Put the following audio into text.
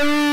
you.